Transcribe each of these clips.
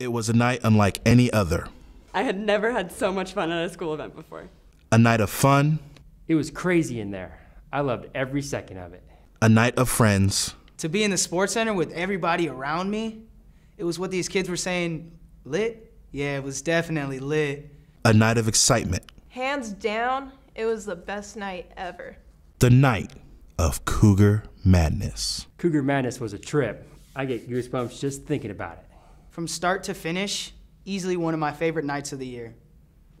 It was a night unlike any other. I had never had so much fun at a school event before. A night of fun, It was crazy in there. I loved every second of it. a night of friends, To be in the sports center with everybody around me, it was what these kids were saying lit? Yeah, it was definitely lit. a night of excitement, Hands down, it was the best night ever. the night of Cougar Madness. Cougar Madness was a trip. I get goosebumps just thinking about it. From start to finish, easily one of my favorite nights of the year.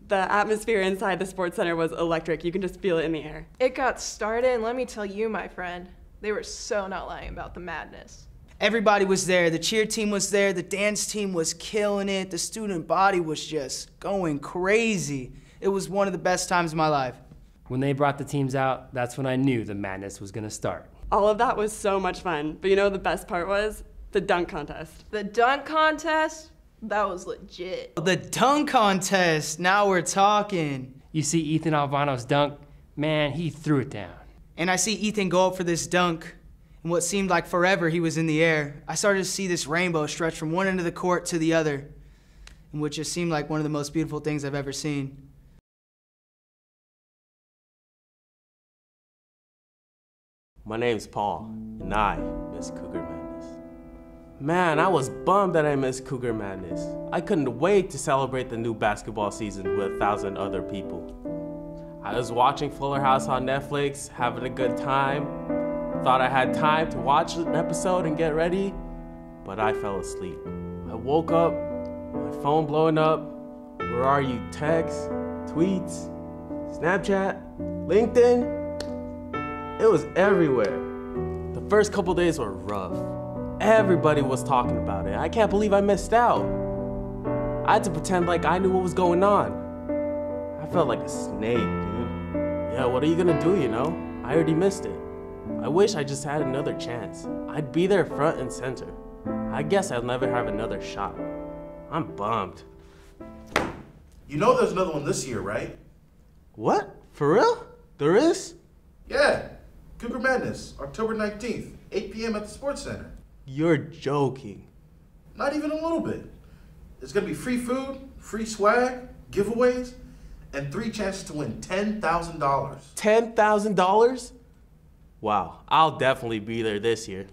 The atmosphere inside the sports center was electric. You can just feel it in the air. It got started, and let me tell you, my friend, they were so not lying about the madness. Everybody was there. The cheer team was there. The dance team was killing it. The student body was just going crazy. It was one of the best times of my life. When they brought the teams out, that's when I knew the madness was gonna start. All of that was so much fun. But you know what the best part was? The dunk contest. The dunk contest, that was legit. The dunk contest. Now we're talking. You see Ethan Alvano's dunk, man, he threw it down. And I see Ethan go up for this dunk. And what seemed like forever, he was in the air. I started to see this rainbow stretch from one end of the court to the other, and which just seemed like one of the most beautiful things I've ever seen. My name's Paul, and I miss Cougar Madness. Man, I was bummed that I missed Cougar Madness. I couldn't wait to celebrate the new basketball season with a thousand other people. I was watching Fuller House on Netflix, having a good time. Thought I had time to watch an episode and get ready, but I fell asleep. I woke up, my phone blowing up. Where are you? Texts, tweets, Snapchat, LinkedIn. It was everywhere. The first couple days were rough. Everybody was talking about it. I can't believe I missed out. I had to pretend like I knew what was going on. I felt like a snake, dude. Yeah, what are you gonna do, you know? I already missed it. I wish I just had another chance. I'd be there front and center. I guess I'll never have another shot. I'm bummed. You know there's another one this year, right? What? For real? There is? Yeah. Cougar Madness, October 19th, 8 p.m. at the Sports Center. You're joking. Not even a little bit. It's gonna be free food, free swag, giveaways, and three chances to win $10,000. $10,000? Wow, I'll definitely be there this year.